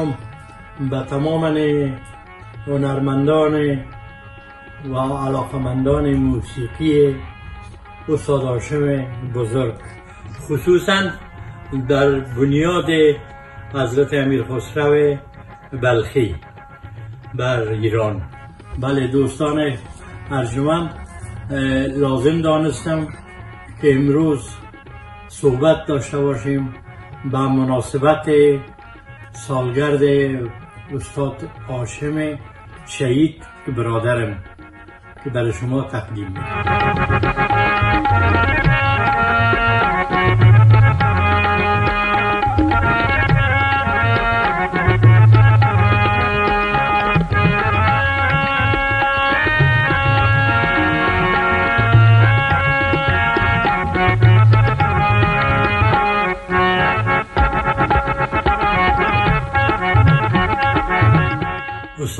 سلام به تمام هنرمندان و علاقمندان موسیقی استاد هاشم بزرگ. خصوصا در بنیاد حضرت امیر خسرو بلخی بر ایران. بله دوستان ارجمند لازم دانستم که امروز صحبت داشته باشیم به مناسبت سالگرد استاد آشم شهید که برادرم که برای شما تقدیم می‌کنم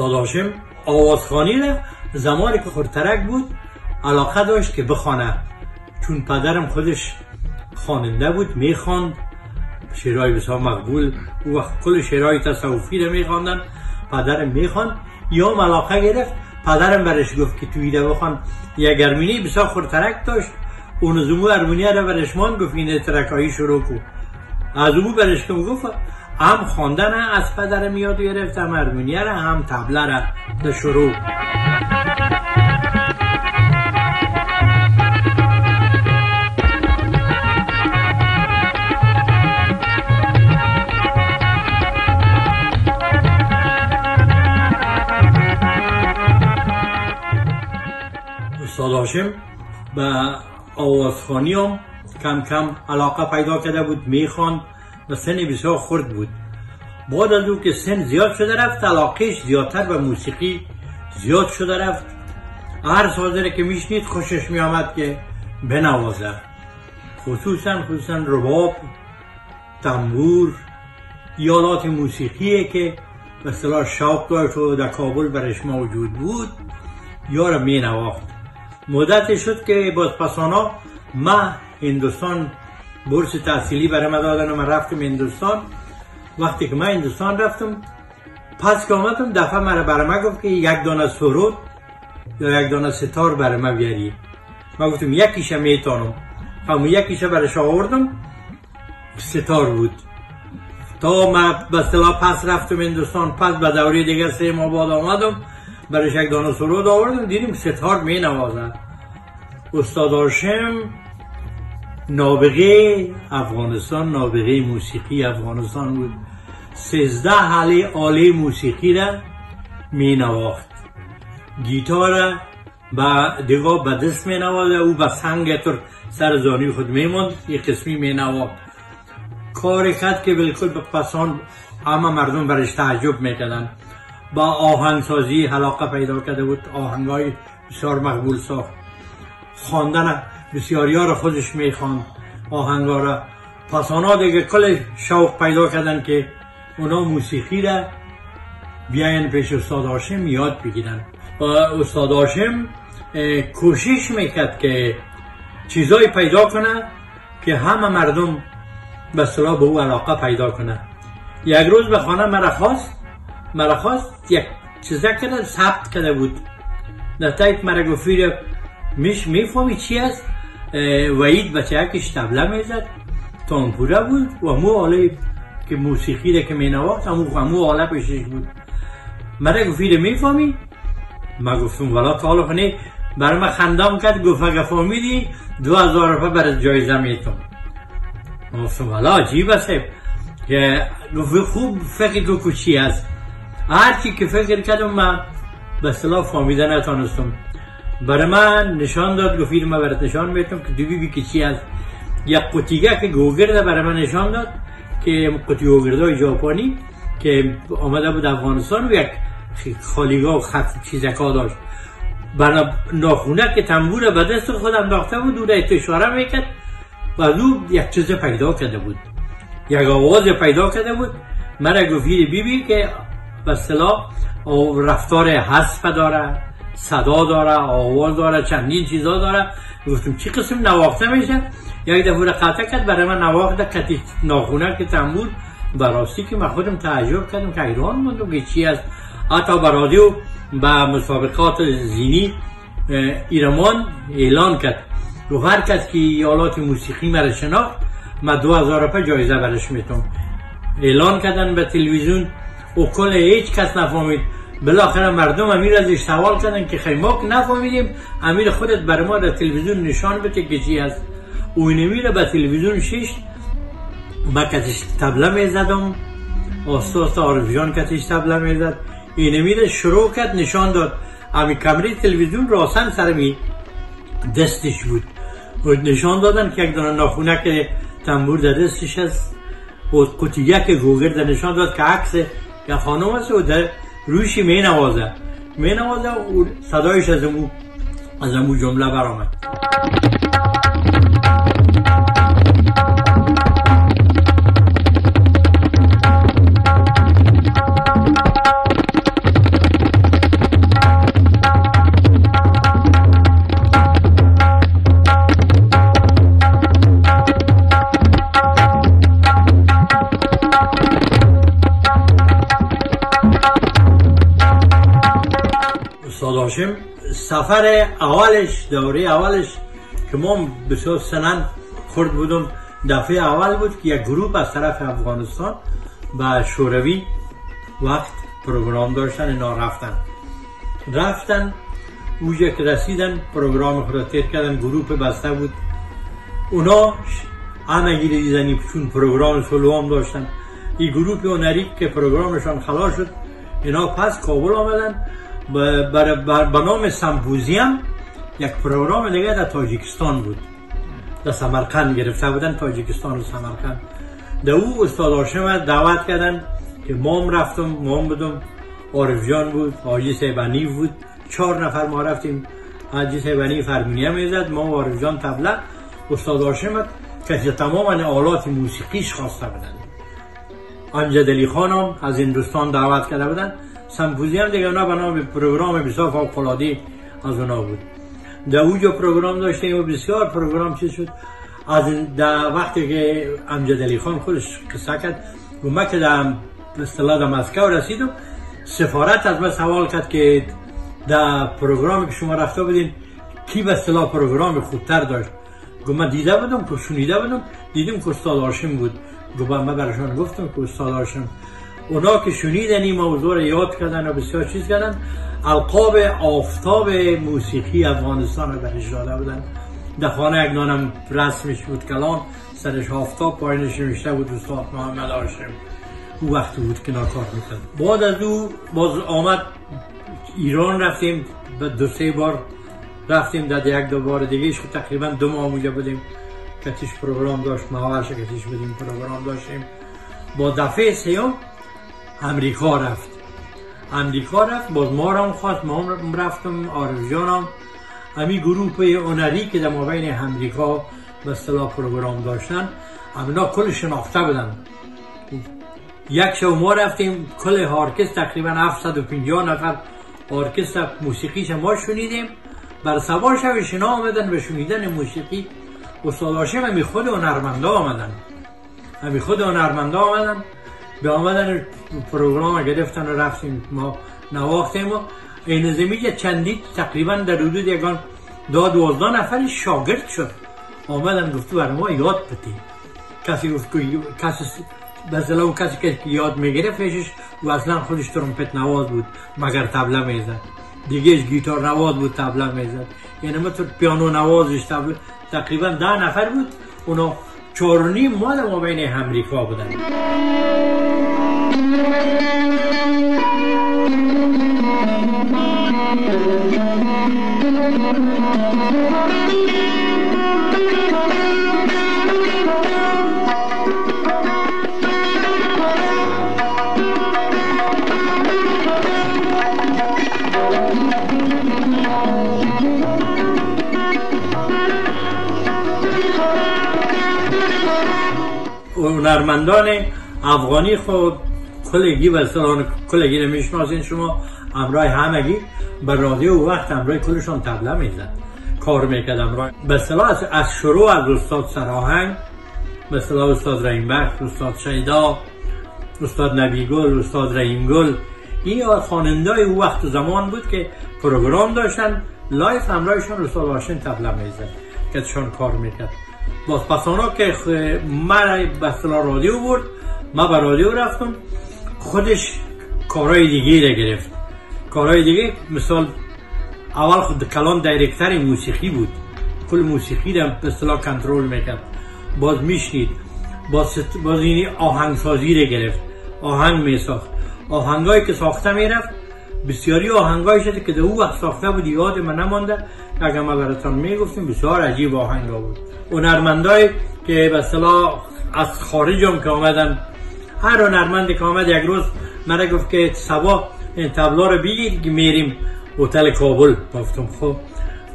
استاد هاشم آوازخانی را زمانی که خورترک بود علاقه داشت که بخوانه. چون پدرم خودش خواننده بود می‌خواند. شعرهای بسیار مقبول. او وقت کل شعرهای تصوفی را میخواندن. پدرم می‌خواند. یا علاقه گرفت. پدرم برش گفت که تو ایده بخوان. یک ارمینی بسیار خورترک داشت. اون زمو ارمونیه را برش مان گفت این ترکایی شروع کو. از اون برش گفت هم خواندن از پدرم یاد گرفتم ارمونیه را هم تبله را به شروع. استاد هاشم به آوازخانی هم کم کم علاقه پیدا کرده بود می‌خوان و سن بسیار خرد بود. بعد از او که سن زیاد شده رفت علاقهش زیادتر به موسیقی زیاد شده رفت. هر سازره که میشنید خوشش میآمد که بنوازه. خصوصا خصوصا رباب تنبور یالات موسیقیه که به شوق داشت و در کابل برش موجود بود یا را می نواخت مدت شد که باز پسانا ما هندوستان برس تحصیلی برای من دادن و من رفتم هندوستان وقتی که من هندوستان رفتم پس که آمدم دفعه مرا برای من گفت که یک دانه سرود یا یک دانه ستار برای من بیاری من گفتم یکیشه می‌تونم همون یکیشه برش آوردم ستار بود تا من اصطلاح پس رفتم هندوستان پس به دوره دیگه سه ماه بعد آمدم برش یک دانه سرود آوردم دیدیم ستار می نوازد استاد هاشم نابغه افغانستان نابغه موسیقی افغانستان بود. سیزده حاله آله موسیقی را می نواخت گیتار با دیگه به دست می او به سنگ تر سر زانی خود می موند یک قسمی می نواخت کار کرد که بالکل به پسان همه مردم برش تعجب می‌کردن. با آهنگسازی علاقه پیدا کرده بود آهنگ های بسیار مقبول ساخت. خواندن بسیاری ها را خودش می‌خواند. آهنگا را پس آنها دیگه کل شوق پیدا کردن که اونا موسیقی را بیاین پیش استاد هاشم یاد بگیرن و استاد هاشم کوشش می‌کرد که چیزایی پیدا کنه که همه مردم به صلاح به او علاقه پیدا کنه. یک روز به خانه مرا خواست. مرا خواست یک چیزا کرده ثبت کرده بود. در تایت مرا میش می‌فهمی چی است وعید بچه کش تبله می‌زد. تانپوره بود و مو آله که موسیقی ده که می نواخت همو آله پیشش بود. مرا گفیر می‌فهمی؟ ما گفتم والا تا خونه برای من خندام کرد گفت اگه فهمیدی دو هزار روپه برای جایزه میتون گفتم والا عجیب است که گفت خوب فکر کو چی است هرچی که فکر کردم من به اصطلاح فهمیده نتانستم برای من نشان داد گفت من برات نشان می‌تونم که دوبی بی که چی است یک قطیگه که گوگرده برای من نشان داد که قطی گوگرده های ژاپنی که آمده بود افغانستان و یک خالیگاه و خط چیزکا داشت. برای ناخونه که تنبور به دست خود انداخته بود او را اشاره می‌کرد. و او یک چیز پیدا کرده بود. یک آواز پیدا کرده بود. مرا گفت بیبی که به اصطلاح رفتار حسف داره. صدا داره آواز داره چندین چیزا داره. گفتم چی قسم نواخته میشه؟ یک دفعه قطع کرد برای من نواخته کتی ناخونه که تنبور براستی که من خودم تعجب کردم که ایران موندم که چی است. حتی به رادیو به مسابقات زینی ایرمان اعلان کرد. و هر کس که ایالات موسیقی مرا شناخت ما دو هزار روپه جایزه برش می‌تونم. اعلان کردن به تلویزیون. و کل هیچ کس نفهمید. بالاخره مردم امیر ازش سوال کردن که خیلی ما نفهمیدیم امیر خودت بر ما در تلویزیون نشان بده که چی است او نمیره به تلویزیون شش با کتش تبله می‌زدم. استاد عارف جان کتش تبله می‌زد. این میره شروع کرد نشان داد. امی کمری تلویزیون راسن سر می دستش بود. و نشان دادن که یک دانه ناخونه که تنبور در دستش است و قطی یک گوگر در نشان داد که عکس یا خانم است و در روشی می نوازه می نوازه و صدایش از امو از امو جمله برآمد. هاشم سفر اولش دوره اولش که ما بسیار سنن خورد بودم. دفعه اول بود که یک گروپ از طرف افغانستان به شوروی وقت پروگرام داشتن اینا رفتن. رفتن اوجه که رسیدن پروگرام خود تیر کردن گروپ بسته بود. اونا همه گیره دیزنی چون پروگرام سلو هم داشتن. این گروپ اونری که پروگرامشان خلاص شد اینا پس کابل آمدن. به نام سمپوزیم یک پروگرام دیگه در تاجیکستان بود. در سمرقند گرفته بودن تاجیکستان و سمرقند. در او استاد هاشم دعوت کردن که مام رفتم مام بودم. عارف جان بود حاجی سیبانی بود. چهار نفر ما رفتیم. حاجی سیبانی فرمونیه می‌زد ما عارف جان تبله استاد هاشم که تمام آلات موسیقیش خواسته بودن. امجد علی خانم از هندوستان دعوت کرده بودن. سمپوزیوم دیگه اونا بنا پروگرام بسیار فوق از اونا بود. در اوجا پروگرام داشتیم و بسیار پروگرام چیز شد. از در وقتی که امجد علی خان خودش قصه کرد و ما که در اصطلاح در مسکو رسیدم سفارت از من سوال کرد که در پروگرامی که شما رفته بودین کی به اصطلاح پروگرام خودتر داشت؟ گفت من دیده بودم که شنیده بودم دیدیم که استاد آرشم بود. گفت من برشان گفتم که استاد آرشم اونا که شنیدن این موضوع رو یاد کردن و بسیار چیز کردن. القاب آفتاب موسیقی افغانستان رو بهش داده بودن در خانه یک نانم رسمش بود کلان سرش آفتاب پایینش نوشته بود. استاد محمد آشم او وقتی بود که ناکار می‌کرد. بعد از او باز آمد ایران رفتیم. به دو سه بار رفتیم. در یک دو بار دیگه خود تقریبا دو ماه اونجا بودیم. کتیش پروگرام داشت. مهارش کتیش بودیم پروگرام داشتیم. با دفعه سیام امریکا رفت. امریکا رفت باز ما هم خواست ما هم رفتم عارف جانم امی گروپ اونری که در مابین امریکا به اصطلاح پروگرام داشتن امینا کل شناخته بودن. یک شو ما رفتیم کل ارکستر تقریبا 750 نفر ارکستر موسیقیش ما شنیدیم. بر سوار شب شنا آمدن به شنیدن موسیقی. استاد هاشم همی خود هنرمنده آمدن. همی خود هنرمنده آمدن. به آمدن پروگرام گرفتن و رفتیم. ما نواختیم و این زمین چندی تقریبا در حدود یکان دو دوازده نفر شاگرد شد. آمدن گفت برای ما یاد بتی کسی گفت که کسی اون کسی که یاد می‌گیره فشش و اصلا خودش ترومپت نواز بود مگر تبله می‌زد. دیگه گیتار نواز بود تبله می‌زد. یعنی مثل پیانو نوازش تبله تقریبا ده نفر بود. اونا چهار نیم ماه ما بین امریکا بودن. هنرمندان افغانی خود کلگی و سلان کلگی نمی‌شناسین شما امرای همگی به رادیو وقت امرای کلشان تبله می‌زد. کار می‌کرد امرای. به صلاح از شروع از استاد سراهنگ به صلاح استاد رینبخش استاد شیدا استاد نبی گل استاد رحیم گل این خواننده او وقت و زمان بود که پروگرام داشتن لایف همراهشون استاد هاشم تبله می‌زد که کار می‌کرد. باز پسانا که من به رادیو برد ما به رادیو رفتم خودش کارهای دیگه را گرفت. کارهای دیگه مثال اول خود کلان دایرکتر موسیقی بود. کل موسیقی را به اصطلاح کنترل می‌کرد. باز میشنید. باز, باز اینی آهنگسازی را گرفت. آهنگ میساخت. آهنگایی که ساخته می‌رفت بسیاری آهنگایی شده که در او وقت ساخته بود یاد من نمانده. اگر ما براتان می‌گفتیم بسیار عجیب آهنگ بود. هنرمندای که به اصطلاح از خارج هم که آمدن هر هنرمندی که آمد یک روز من گفت که سبا این تبلا رو بگیر میریم هتل کابل. گفتم خب.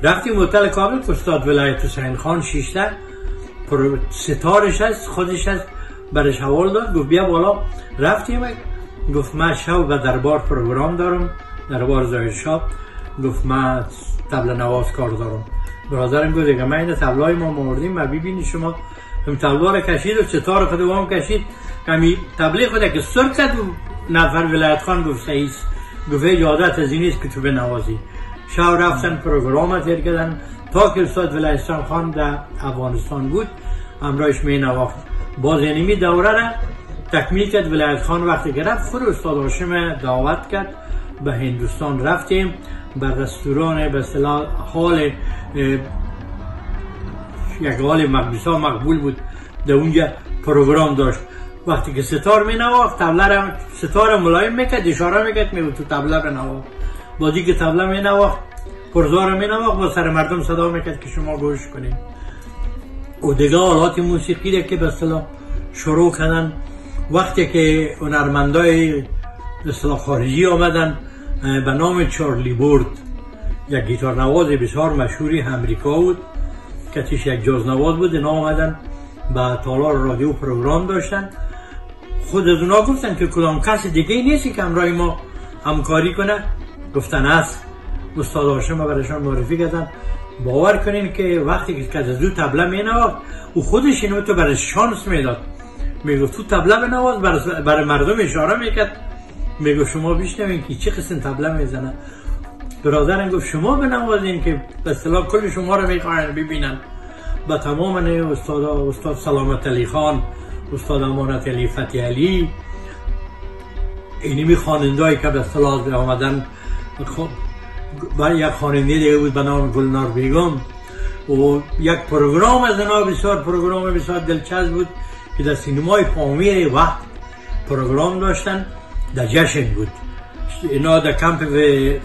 رفتیم هتل کابل استاد ولایت حسین خان شیشته ستارش هست خودش هست برش حوال داد. گفت بیا بالا. رفتیم. گفت من شب به دربار پروگرام دارم دربار زاید شاب گفت من تبل نواز کار دارم. برادرم گفت که من این تبلای ما موردیم ما ببینی شما هم تبلا رو کشید و چطور خود وام کشید. کمی تبلیغ خود که سر کرد و نفر ولایت خان گفت سعید گفت یادت از این که تو به نوازی. شب رفتن پروگرام تیر کردن. تا که استاد ولایستان خان در افغانستان بود امرایش می نواخت. باز یعنی می دوره را تکمیل کرد ولایت خان وقتی گرفت خود استاد هاشم دعوت کرد به هندوستان رفتیم به رستوران به صلاح حال یک حال مقبول بود در اونجا پروگرام داشت. وقتی که ستار می نواخت تبله را ستار ملایم می‌کرد اشاره می‌کرد می تو تبله بنواخت بازی که تبله می نواخت پرزار می نواخت با سر مردم صدا می‌کرد که شما گوش کنید و دیگه آلات موسیقی که به صلاح شروع کردن وقتی که هنرمندای اصطلاح خارجی آمدن به نام چارلی بورد یک گیتار نواز بسیار مشهوری امریکا بود تیش یک جاز نواز بود اینا آمدن به تالار رادیو پروگرام داشتن. خود از اونا گفتن که کدام کس دیگه نیستی که همراه ما همکاری کنه. گفتن است استاد هاشم برایشان معرفی کردن. باور کنین که وقتی که از دو تبله می نواخت او خودش اینو تو برای شانس می‌داد. میگو تو تبله بنواز برای مردم اشاره می‌کرد. میگو شما بشنوین که چه قسم تبله می‌زنه؟ برادرم گفت شما بنوازین که به اصطلاح کل شما رو می‌خواین ببینن. با تمام استاد استاد سلامت علی خان استاد امانت علی فتی علی. اینی خوانندهایی که به اصطلاح آمدن خب و یک خواننده دیگه بود به نام گلنار بیگم. و یک پروگرام از اینا بسیار پروگرام بسیار دلچسب بود. که در سینمای پامیر وقت پروگرام داشتن در جشن بود. اینا در کمپ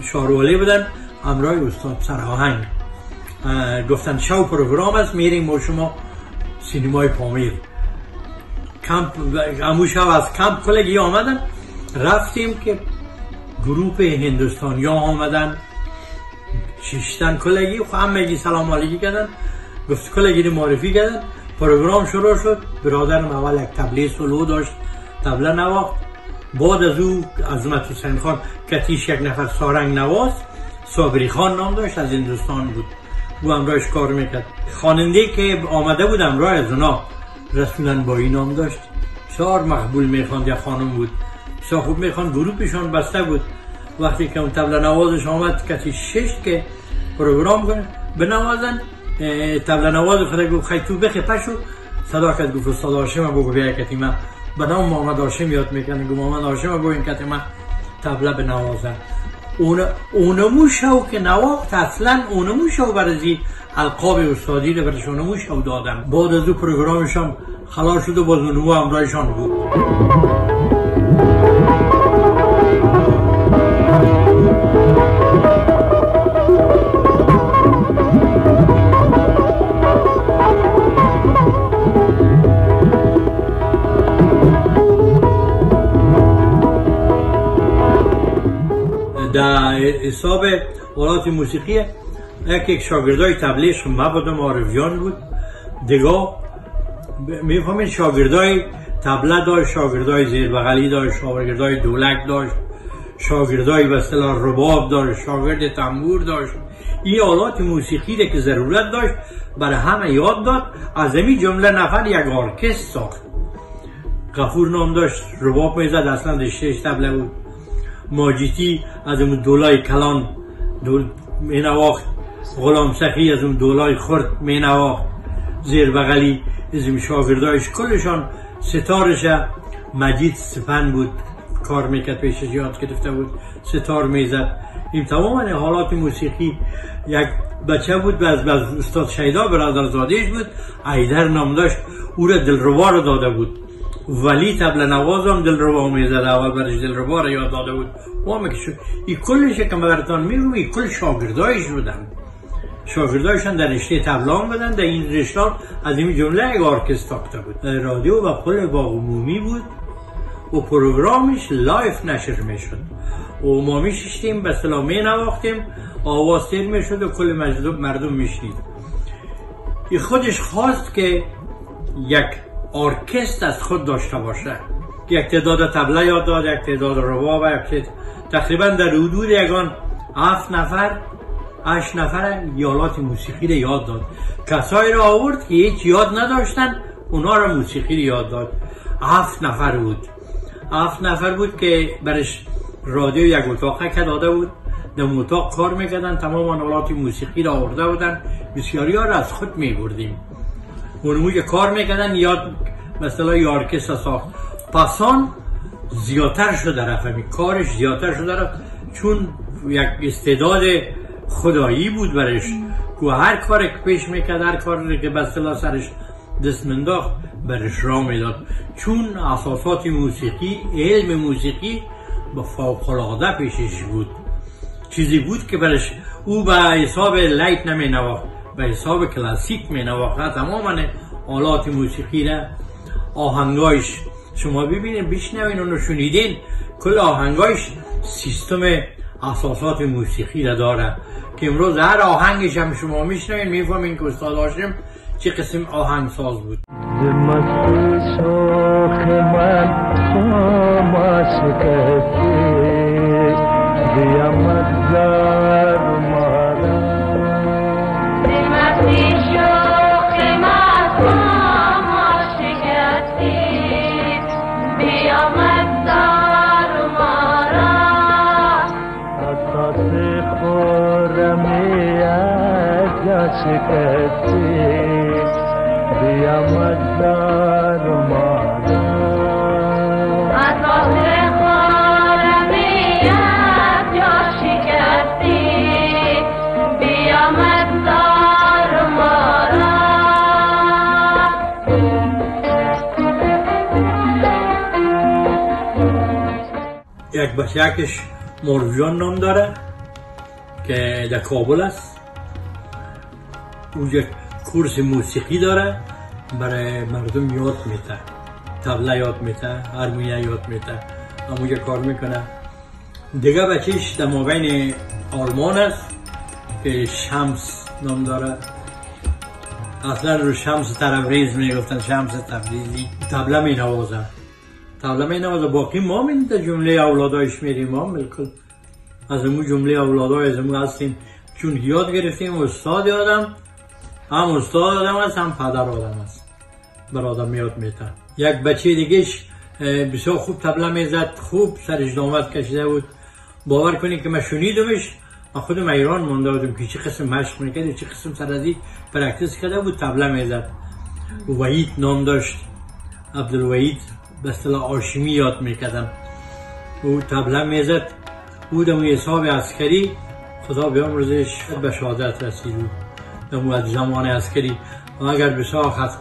شاروالی بودن همراه استاد سرآهنگ گفتن شو پروگرام است میریم با شما سینمای پامیر کمپ امو شب از کمپ کلگی آمدن رفتیم که گروپ هندوستانی ها آمدن. ششتن کلگی خب همه سلام علیکی کردن. گفت کلگی معرفی کردن. پروگرام شروع شد. برادرم اول یک تبله سولو داشت. تبله نواخت. بعد از او عظمت حسین خان کتیش یک نفر سارنگ نواز صابری خان نام داشت از هندوستان بود. او همراهش کار می‌کرد. خواننده که آمده بود همراه از اونا رسولن بایی نام داشت. چهار مقبول می‌خواند یا خانم بود. بسیار خوب می‌خواند گروپشان بسته بود. وقتی که اون تبله نوازش آمد کسی شش که پروگرام کنه. بنوازن تبله نواز خدا گفت خیلی تو بخی پشو. صدا کرد گفت استاد هاشم بگو بیا کتی من به نام محمد هاشم یاد می‌کنه گفت محمد هاشم بگو این کتی من تبله بنوازن اون اونمو شو که نواخت اصلا اونمو شو برزی القاب استادی رو برش اونمو شو دادن. بعد از او پروگرامشان خلاص شد و باز اونمو همراهشان بود. حساب آلات موسیقی یک یک شاگردای تبلیغ مباد معرفیان بود. دیگه می‌فهمین شاگردای تبله داشت شاگردای زیر بغلی داشت شاگردای دولک داشت شاگردای به رباب داشت شاگرد تنبور داشت. این آلات موسیقی که ضرورت داشت برای همه یاد داد. از این جمله نفر یک ارکستر ساخت. غفور نام داشت رباب می‌زد اصلا رشتهش تبله بود. ماجیتی از اون دولای کلان دول می نواخت غلام سخی از اون دولای خرد می نواخت زیر بغلی از این شاگردایش کلشان ستارش مجید سپن بود کار می‌کرد پیشش یاد گرفته بود ستار می‌زد. این تمام حالات موسیقی یک بچه بود از استاد شیدا برادرزادهش بود. ایدر نام داشت او را دلربا رو داده بود. ولی تبل نواز هم دلربا می‌زد اول برش دلربا رو یاد داده بود. و این کلش که براتان میگم این کل شاگردایش بودن. شاگردایشان در رشته تبلان بدن در این رشته از این جمله یک ارکستر بود. رادیو و کل با عمومی بود و پروگرامش لایف نشر می‌شد. و ما میشیشتیم به سلامی نواختیم آواز تیر می‌شد و کل مردم میشنید. خودش خواست که یک ارکستر از خود داشته باشه. یک تعداد تبله یاد داد یک تعداد رباب یک تقریبا در حدود یگان هفت نفر هشت نفر یالات موسیقی رو یاد داد. کسایی را آورد که هیچ یاد نداشتن اونا را موسیقی رو یاد داد. هفت نفر بود. هفت نفر بود که برش رادیو یک اتاق که داده بود. در اتاق کار می‌کردن تمام آلات موسیقی را آورده بودن. بسیاری ها را از خود میبردیم. اونمو که کار می‌کردن یاد مثلا یارکس ساخت. پسان زیادتر شده رفت کارش زیادتر شده رفت چون یک استعداد خدایی بود برش که هر کار که پیش می‌کرد هر کاری که به سرش دست منداخت برش را می‌داد. چون اساسات موسیقی علم موسیقی با فوقلاده پیشش بود. چیزی بود که برش او به حساب لایت نمی نواخت به حساب کلاسیک می نواخت تماما آلات موسیقی را آهنگایش. شما ببینید بشنوین اونو شنیدین؟ کل آهنگایش سیستم اساسات موسیقی را داره. که امروز هر آهنگش هم شما میشنوین می‌فهمین که استاد هاشم چه قسم آهنگ ساز بود شکستی بیا مدار. مانا اساس خارمیت جا شکستی بیا مدار. مانا یک بچهکش مرجان نام داره که در کابل است. اونجا کورس موسیقی داره برای مردم یاد میته تبله یاد میته هرمونیا یاد میته اونجا کار می‌کنه. دیگه بچهش در مابین آلمان است که شمس نام داره. اصلا رو شمس تبریز می‌گفتن شمس تبریزی تبله می نوازه تبله می نوازه باقی ما من جمله اولادایش میریم. ما بالکل از امو جمله اولادای از امو هستیم. چون یاد گرفتیم استاد آدم هم استاد آدم است هم پدر آدم است. بر آدم میاد میته یک بچه دیگهش بسیار خوب تبله می‌زد خوب سرش زحمت کشیده بود. باور کنی که من شنیدمش. من خودم حیران مونده بودم که چه قسم مشق می‌کرد چه قسم سر ازی practice کرده بود تبله می‌زد. وحید نام داشت. عبدالوحید به اصطلاح آشمی یاد می‌کردم. او تبله می‌زد. او دمو حساب عسکری خدا بیامرزش به شهادت رسید. در زمان عسکری اگر بسیار خط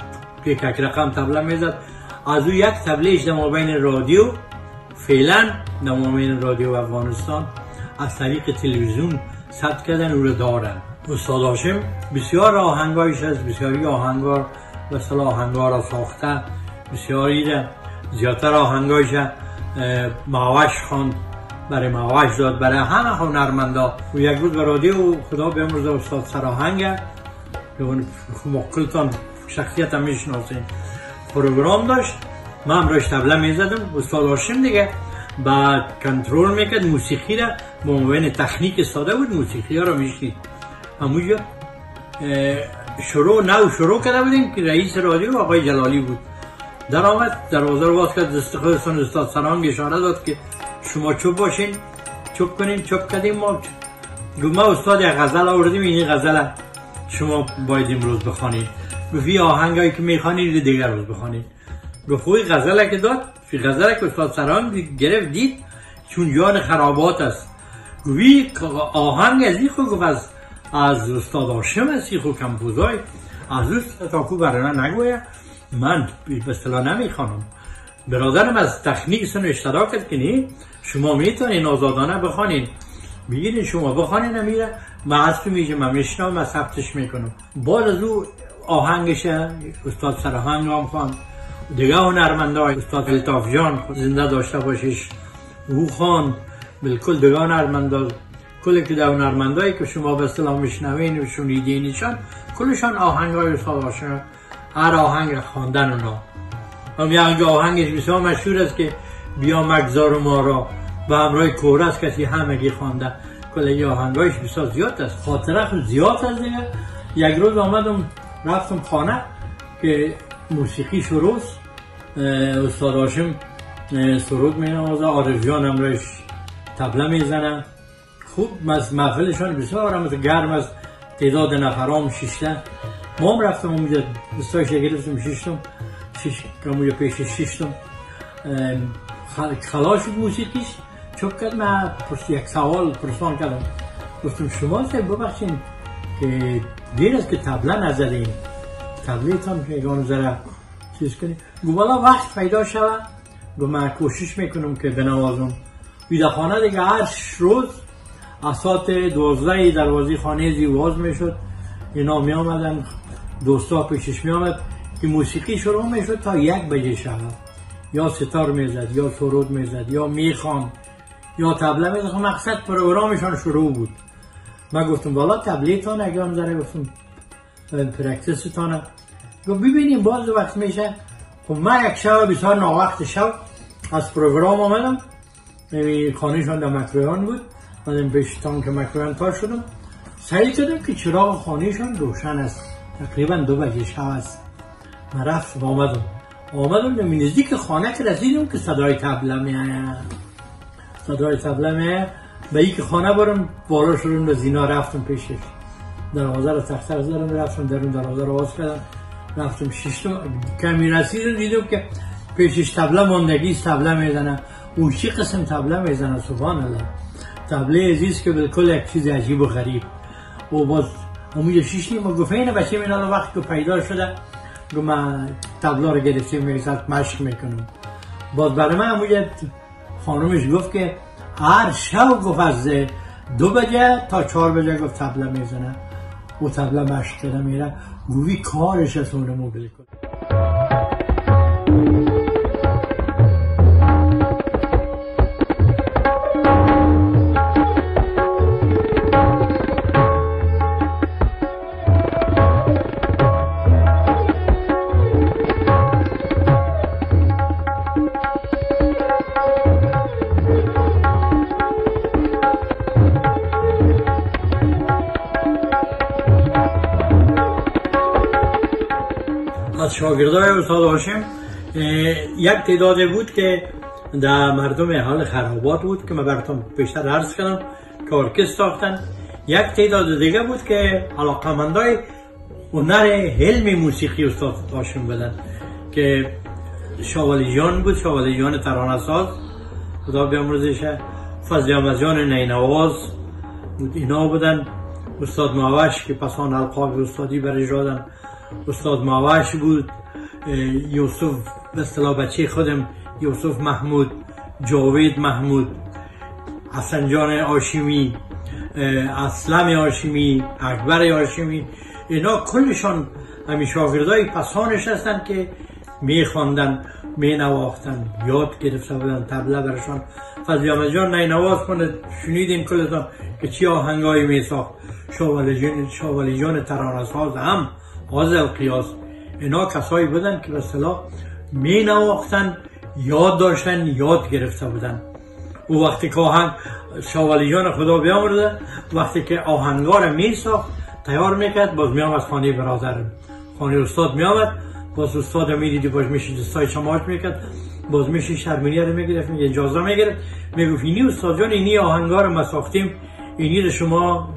یک رقم تبله می‌زد از او یک تبلیش در بین رادیو فعلا در بین رادیو افغانستان از طریق تلویزیون ثبت کردن او دارن استاد هاشم بسیار آهنگایش هست بسیاری آهنگار و صلاح آهنگار را ساخته بسیاری ده زیادتر آهنگایش معوش خواند برای معوش داد برای همه هنرمندا. و یک روز به رادیو خدا بیامرزه استاد سراهنگ مقلتان شخصیت هم می‌شناسین پروگرام داشت. من همراش تبله می‌زدم. استاد هاشم دیگه. بعد کنترل می‌کرد. موسیقی را با موین تکنیک استاده بود. موسیقی ها رو میشنید. همونجا شروع نو شروع کرده بودیم که رئیس رادیو آقای جلالی بود. در آمد دروازه رو باز کرد. دست خودستان استاد سرانگ اشاره داد که شما چوب باشین. چوب کنین. چوب کردیم ما. گفت ما استاد غزل آوردیم. این غزل شما باید امروز بخوانید. گفت این آهنگایی که می‌خوانید دیگر روز بخوانید. گفت خوی غزله که داد فی غزله که استاد سرانگ گرفت دید چون جان خرابات است. گویی آهنگ از این خود از از استاد آشم است این خود کمپوزای از اوست تا کو برای من نگویه من به اصطلاح نمی‌خوانم. برادرم از تکنیک سن اشتراک کرد که نی. شما می‌تونین آزادانه بخوانین بگیرین شما بخوانین نمیره از تو میشه من میشنم من ثبتش می‌کنم. بعد از او آهنگش استاد سرهنگ هم خوان دیگه هنرمنده استاد الطاف جان زنده داشته باشیش. او خان بالکل دیگه هنرمنده کل که در هنرمندایی که شما به اصطلاح میشنوین و شنیدینشان کلشان آهنگ های استاد باشه. هر آهنگ خواندن اونا. هم یه آهنگش بسیار مشهور است که بیا مگذار ما را. به همراه کورس کسی همگی خوانده کل یه آهنگایش بسیار زیاد است. خاطره زیاد است دیگه. یک روز آمدم رفتم خانه که موسیقی شروع استاد هاشم سرود می نوازه عارف جان همراهش تبله می‌زنه خوب از محفلشان بسیار هم گرم از تعداد نفرام شیشته ما هم رفتم اونجا دستایش گرفتم شیشتم. شیش اونجا پیش شیشتم. خل- خلاص شد موسیقیش چوب کرد من پرس یک سوال پرسان کردم گفتم شما سه ببخشین که دیر است که تبله نزدین. تبله تان که یگان ذره چیز کنی. گو والا وقت پیدا شود. گو من کوشش می‌کنم که بنوازم. بیده خانه دیگه هر روز از ساعت دوازده دروازی خانه زیواز می‌شد. اینا می آمدن دوستا پیشش می آمد که موسیقی شروع می‌شد تا یک بجه شود. یا ستار می‌زد یا سرود می‌زد یا می‌خوان. یا تبله می‌زد مقصد پروگرامشان شروع بود. من گفتم والا تبله تان اگه هم ذره گفتم پرکتس تانه گفت ببینیم باز وقت میشه. خب من یک شب بسیار ناوقت شب از پروگرام آمدم. نمی خانهشان در مکرویان بود. من پیش تانک مکرویان تا شدم سعی کردم که چراغ خانهشان روشن است. تقریبا دو بجه شب است. من رفتم آمدم. آمدم در نزدیک خانه که رسیدم که صدای تبله می صدای تبله می به یک خانه برم بالا شدم و زینا رفتم پیشش دروازه رو تخت تخت زدم رفتم در اون دروازه رو باز کردم. رفتم شیشتم کمی رسیدم دیدم که پیشش تبله ماندگی تبله می‌زنه. اون چی قسم تبله می‌زنه؟ سبحان الله تبله عزیز که بالکل یک چیز عجیب و غریب. و باز همون شیش نیم گفت اینه بچه من وقت که پیدا شده گفت من تبله رو گرفتیم می‌رسد مشق می‌کنم. باز برای من همون خانمش گفت که هر شب گفت از دو بجه تا چهار بجه گفت تبله می‌زنه و تبله مشق میره. گویی کارش از اون موبیل کن شاگردای استاد هاشم یک تعدادی بود که در مردم حال خرابات بود که من براتون بیشتر عرض کردم که ارکستر ساختن. یک تعداد دیگه بود که علاقمندای هنر علم موسیقی استاد هاشم بودن که شاولی جان بود شاولی جان ترانه ساز خدا بیامرزش فضل احمد جان نینواز بود اینا بودن. استاد ماوش که پسان القاب استادی دادن استاد ماوش بود یوسف به اصطلاح بچه خودم یوسف محمود جاوید محمود حسن جان آشیمی اسلم آشیمی اکبر آشیمی اینا کلشان همین شاگردای پسانش هستن که میخواندن مینواختن یاد گرفته بودن تبله برشان. فضل احمد جان نینواز کنه شنیدین کلتان که چی آهنگایی شاولی جان, شاولی جان ترانه ساز هم از القیاس اینا کسایی بودن که به اصطلاح می نواختن یاد داشتن یاد گرفته بودن. او وقتی که آهنگ شاولی جان خدا بیامرده وقتی که آهنگار می ساخت تیار می‌کرد باز میام از خانه برادر. خانه استاد میامد باز استاد می‌دیدی باش میشه دستای چماش می‌کرد باز میشه شرمینی رو می‌گرفت میگه اجازه می‌گرفت می‌گفت اینی استاد جان اینی آهنگار ما ساختیم اینی رو شما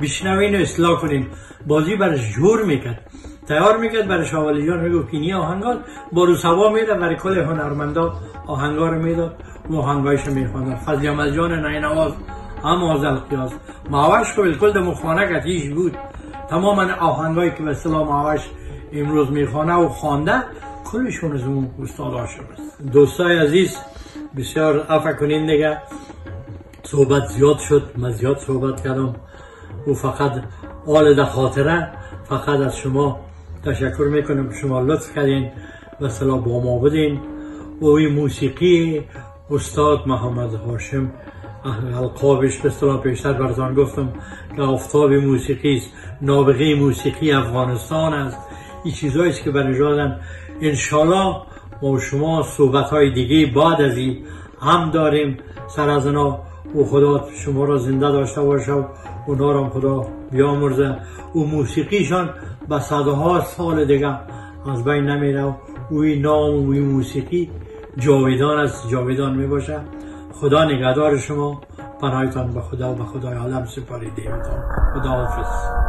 بشنوین و اصلاح کنین. بازی برش جور می‌کرد. تیار می‌کرد برای شاولی جان می‌گفت اینی آهنگار با رو سوا میره برای کل هنرمندا آهنگار می‌داد و آهنگایش می‌خواند. فضل احمد جان نین آواز هم آزل قیاس معاوش که بالکل در مخوانه کتیش بود. تماما آهنگایی که به سلام معاوش امروز می‌خوانه و خوانده کلشون از اون استاد عاشق است دوستای عزیز بسیار عفو کنین دیگه. صحبت زیاد شد من زیاد صحبت کردم. و فقط آل ده خاطره فقط از شما تشکر می‌کنم که شما لطف کردین و سلام با ما بدین و این موسیقی استاد محمد هاشم القابش به اصطلاح پیشتر براتان گفتم که آفتاب موسیقی است نابغه موسیقی افغانستان است. این چیزهایی که به نجادن انشالله ما شما صحبت های دیگه بعد از این هم داریم. سر از اینا و خدا شما را زنده داشته باشه و اونا خدا بیامرزه. و موسیقیشان به صدها سال دیگه از بین نمیره و اوی نام و اوی موسیقی جاویدان است جاویدان می باشه خدا نگهدار شما. پناهتان به خدا و به خدای عالم سپاریده خدا حافظ